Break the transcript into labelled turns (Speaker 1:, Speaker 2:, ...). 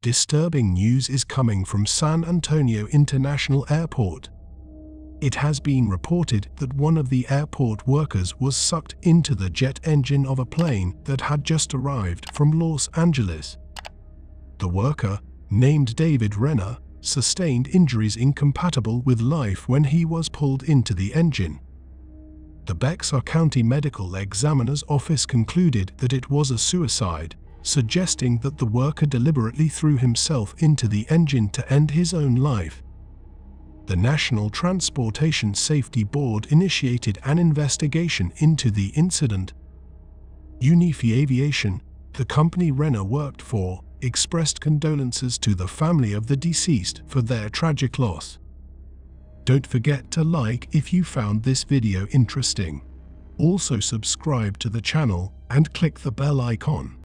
Speaker 1: Disturbing news is coming from San Antonio International Airport. It has been reported that one of the airport workers was sucked into the jet engine of a plane that had just arrived from Los Angeles. The worker, named David Renner, sustained injuries incompatible with life when he was pulled into the engine. The Bexar County Medical Examiner's Office concluded that it was a suicide, suggesting that the worker deliberately threw himself into the engine to end his own life. The National Transportation Safety Board initiated an investigation into the incident. Unifi Aviation, the company Renner worked for, expressed condolences to the family of the deceased for their tragic loss. Don't forget to like if you found this video interesting. Also subscribe to the channel and click the bell icon.